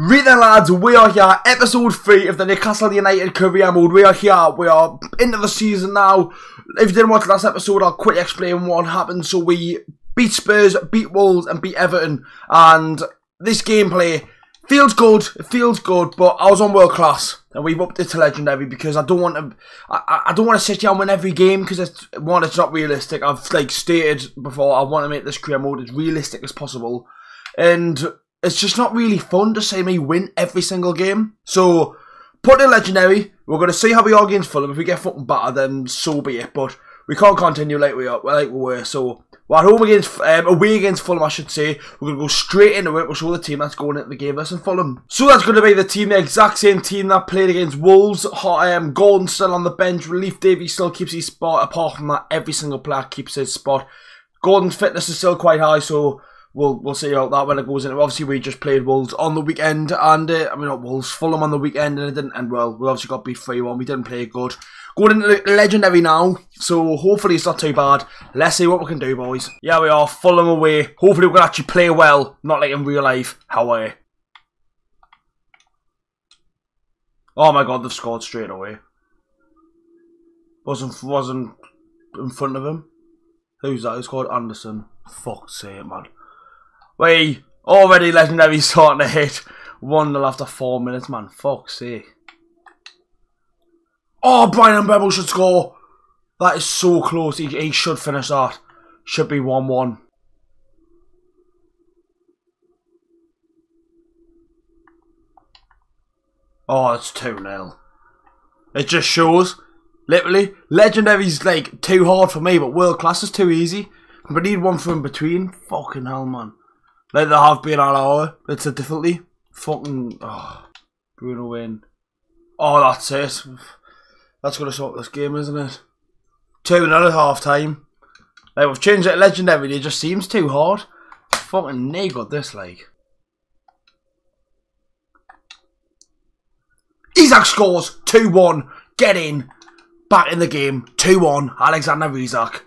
Right then lads, we are here, episode 3 of the Newcastle United career mode. We are here, we are into the season now. If you didn't watch last episode, I'll quickly explain what happened. So we beat Spurs, beat Wolves and beat Everton. And this gameplay feels good, feels good, but I was on world class. And we've upped it to legendary because I don't want to, I, I don't want to sit here and win every game because it's, one, it's not realistic. I've like stated before, I want to make this career mode as realistic as possible. And it's just not really fun to see me win every single game. So, put in legendary. We're going to see how we are against Fulham. If we get fucking better, then so be it. But we can't continue like we are, like we were. So, we're at home against, um, away against Fulham, I should say. We're going to go straight into it. We'll show the team that's going into the game versus Fulham. So that's going to be the team, the exact same team that played against Wolves. Hot um, Gordon still on the bench. Relief Davey still keeps his spot. Apart from that, every single player keeps his spot. Gordon's fitness is still quite high, so we'll we'll see how that when it goes in. Obviously, we just played Wolves on the weekend, and uh, I mean not Wolves, Fulham on the weekend, and it didn't end well. We obviously got beat three one. We didn't play good. Going into legendary now, so hopefully it's not too bad. Let's see what we can do, boys. Yeah, we are Fulham away. Hopefully we can actually play well, not like in real life. How are you? Oh my god, they've scored straight away. Wasn't wasn't in front of him. Who's that? It's called Anderson. Fuck's sake, man. We already legendary starting to hit 1 0 after 4 minutes, man. Fuck's sake. Oh, Bryan Mbeumo should score. That is so close. He, he should finish that. Should be 1 1. Oh, it's 2 0. It just shows. Literally, legendary's like too hard for me, but world class is too easy. But need one from between. Fucking hell, man. Like there have been an hour. It's a difficulty. Fucking oh, Bruno win. Oh, that's it. That's gonna sort this game, isn't it? Two and a half time. Like we've changed it legendary. It just seems too hard. Fucking got this like. Isak scores 2-1. Get in. Back in the game. 2-1. Alexander Isak.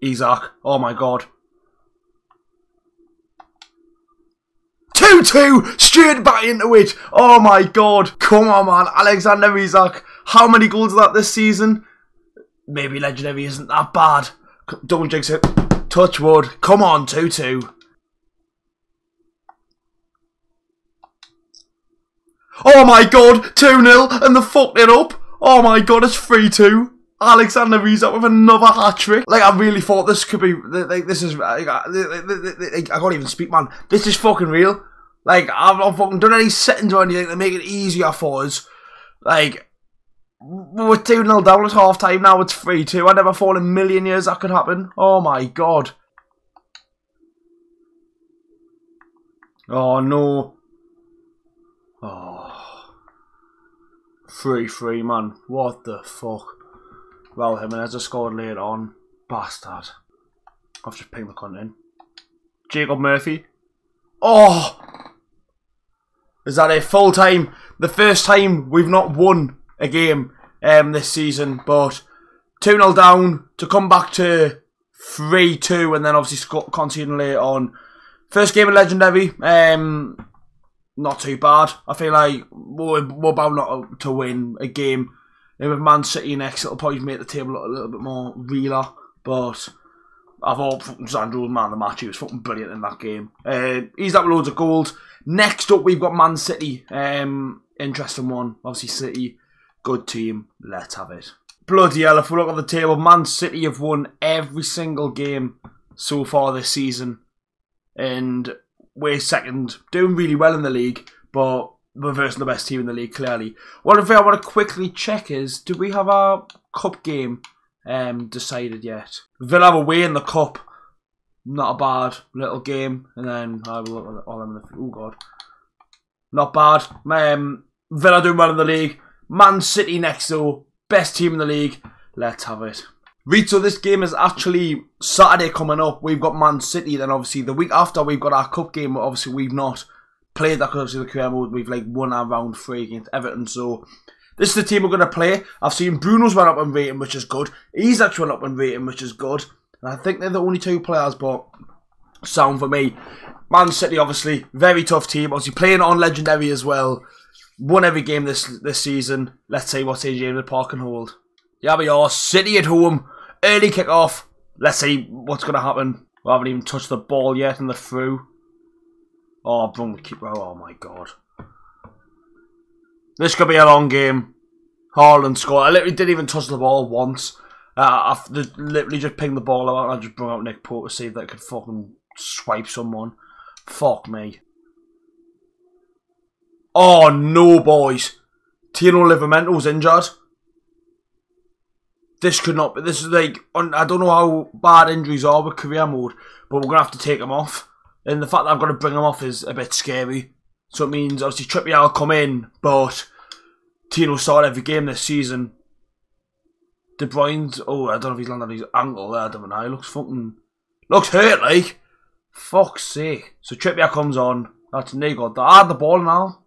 Isak. Oh my god. 2-2, straight back into it. Oh my god. Come on, man. Alexander Isak. How many goals is that this season? Maybe Legendary isn't that bad. Don't jinx it. Touch wood. Come on, 2-2. Oh my god, 2-0 and the fucked it up. Oh my god, it's 3-2. Alexander Isak with another hat trick. Like I really thought this could be. Like this is. Like, I, I can't even speak, man. This is fucking real. Like I've not fucking done any settings or anything to make it easier for us. Like we're two 0 down at half time now. It's three two. I never thought in a million years that could happen. Oh my god. Oh no. Oh. 3 3, man. What the fuck? Well, Jimenez has scored later on. Bastard. I've just pinged the content. Jacob Murphy. Oh! Is that a full time? The first time we've not won a game um, this season, but 2 0 down to come back to 3 2 and then obviously conceding later on. First game of Legendary, um, not too bad. I feel like we're, we're about not to win a game with Man City next, it'll probably make the table look a little bit more realer. But I thought fucking Sandro man the match. He was fucking brilliant in that game. Uh, he's up loads of goals. Next up, we've got Man City. Um, interesting one. Obviously, City, good team. Let's have it. Bloody hell, if we look at the table, Man City have won every single game so far this season. And we're second, doing really well in the league, but reversing the best team in the league, clearly. One I want to quickly check is, do we have our cup game um, decided yet? Villa away in the cup. Not a bad little game. And then I will the oh god. Not bad. Um, Villa doing well in the league. Man City next though. Best team in the league. Let's have it. Read, so this game is actually Saturday coming up. We've got Man City. Then obviously the week after we've got our cup game. Obviously we've not played that because obviously the career mode we've like won our round three against Everton. So this is the team we're going to play. I've seen Bruno's went up in rating, which is good. He's actually went up in rating, which is good. And I think they're the only two players, but Sound for me. Man City, obviously, very tough team. Obviously, playing on legendary as well. Won every game this this season. Let's see what AJ in the park can hold. Yeah, we are. City at home. Early kick off. Let's see what's going to happen. We haven't even touched the ball yet in the through. Oh, Brun the keeper. Oh, my God. This could be a long game. Haaland scored. I literally didn't even touch the ball once. Uh, I literally just pinged the ball out and I just brought out Nick Pope to see if that could fucking swipe someone. Fuck me. Oh no, boys. Tino Livramento's injured. This could not be. This is like, I don't know how bad injuries are with career mode, but we're going to have to take him off. And the fact that I've got to bring him off is a bit scary. So it means, obviously, Trippier will come in, but Tino started every game this season. De Bruyne's, oh, I don't know if he's landed on his ankle there, I don't know. He looks fucking, looks hurt, like. Fuck's sake. So Trippier comes on. That's Nego. They had the ball now.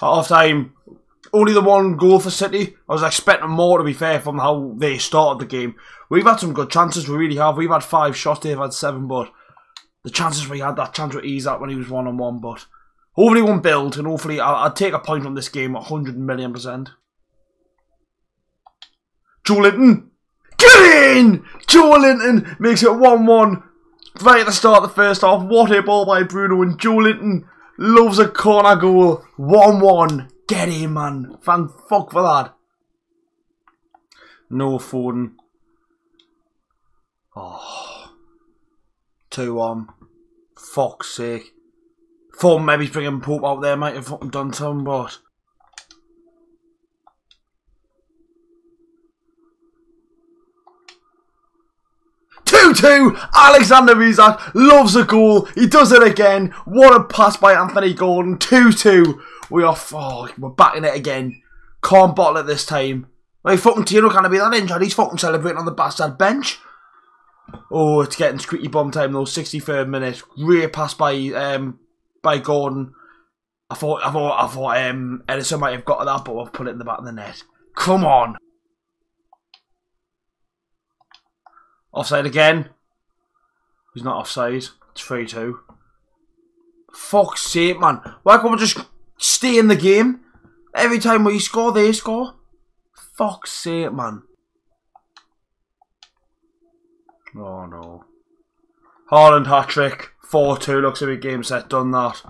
Half time, only the one goal for City. I was expecting more, to be fair, from how they started the game. We've had some good chances, we really have. We've had five shots, they've had seven, but the chances we had, that chance with Isak when he was one on one, but hopefully one build, and hopefully I'll, I'll take a point on this game 100 million percent. Joelinton! Get in! Joelinton makes it 1 1 right at the start of the first half. What a ball by Bruno and Joelinton loves a corner goal. 1 1. Get in, man. Thank fuck for that. No Foden. Oh. 2 1. Fuck's sake. Thought maybe bringing Pope out there might have fucking done something, but. 2-2. Alexander Isak loves a goal. He does it again. What a pass by Anthony Gordon. 2-2. We are, oh, we're back it again. Can't bottle it this time. Like, fucking Tino can't be that injured. He's fucking celebrating on the bastard bench. Oh, it's getting squeaky bomb time though. 63rd minute. Great pass by um by Gordon. I thought I thought I thought um Ederson might have got that, but I've put it in the back of the net. Come on. Offside again. He's not offside. It's 3 2. Fuck's sake, man. Why can't we just stay in the game? Every time we score, they score. Fuck's sake, man. Oh no. Haaland hat trick. 4 2. Looks like a game set. Done that.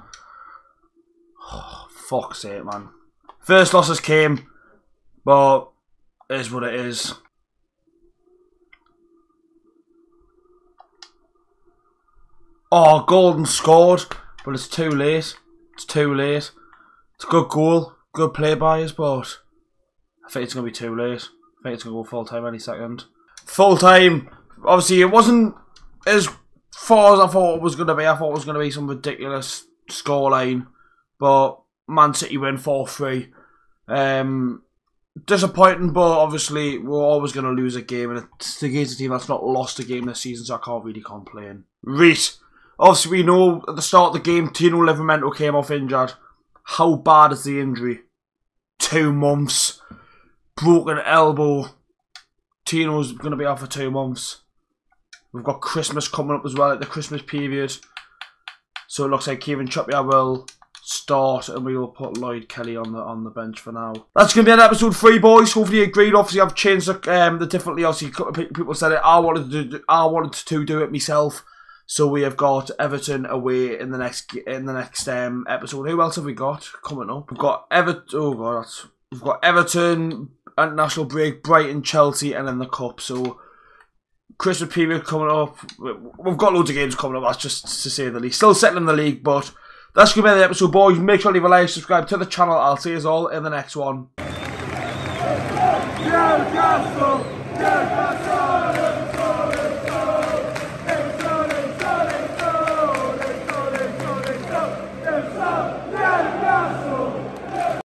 Oh, fuck's sake, man. First losses came, but is what it is. Oh, Gordon scored, but it's too late. It's too late. It's a good goal. Good play by us, but I think it's going to be too late. I think it's going to go full time any second. Full time. Obviously, it wasn't as far as I thought it was going to be. I thought it was going to be some ridiculous scoreline. But Man City win 4 3. Um, disappointing, but obviously we're always going to lose a game, and it's against a team that's not lost a game this season, so I can't really complain. Reese, Obviously, we know at the start of the game, Tino Livramento came off injured. How bad is the injury? Two months. Broken elbow. Tino's going to be out for two months. We've got Christmas coming up as well at the Christmas period. So it looks like Kieran Trippier will start and we will put Lloyd Kelly on the on the bench for now. That's going to be an episode three, boys. Hopefully you agreed. Obviously I've changed the, um, the differently. Obviously people said it. I wanted to do, I wanted to do it myself. So we have got Everton away in the next in the next um, episode. Who else have we got coming up? We've got Everton. Oh god, we've got Everton international break, Brighton, Chelsea, and then the cup. So Christmas period coming up. We've got loads of games coming up. That's just to say the least. Still settling in the league, but that's gonna be the episode, boys. Make sure to leave a like, subscribe to the channel. I'll see you all in the next one.